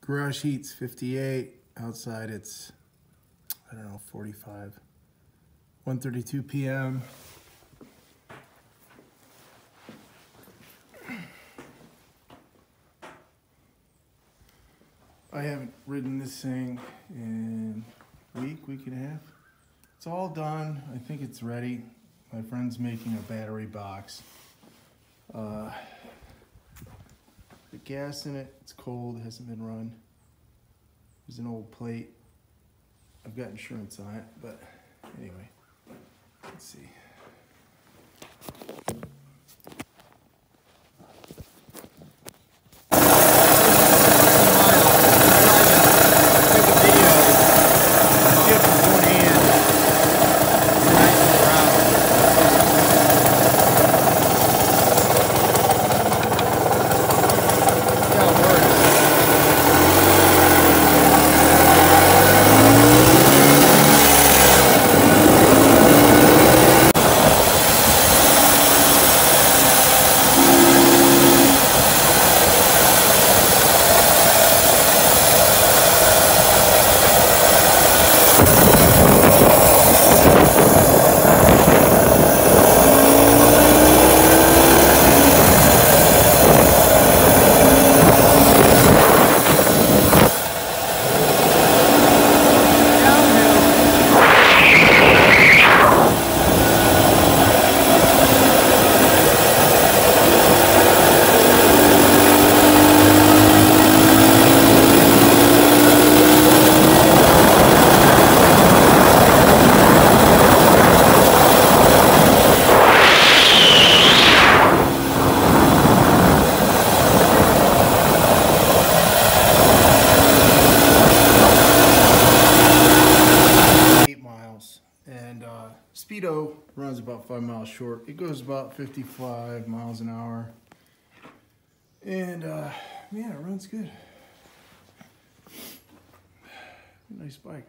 Garage heat's 58. Outside it's, I don't know, 45. 1.32 p.m. I haven't ridden this thing in a week, week and a half. It's all done. I think it's ready. My friend's making a battery box. Uh, gas in it, it's cold, it hasn't been run. There's an old plate. I've got insurance on it, but anyway, let's see. eight miles and uh, speedo runs about five miles short. It goes about 55 miles an hour. And uh, yeah it runs good. Nice bike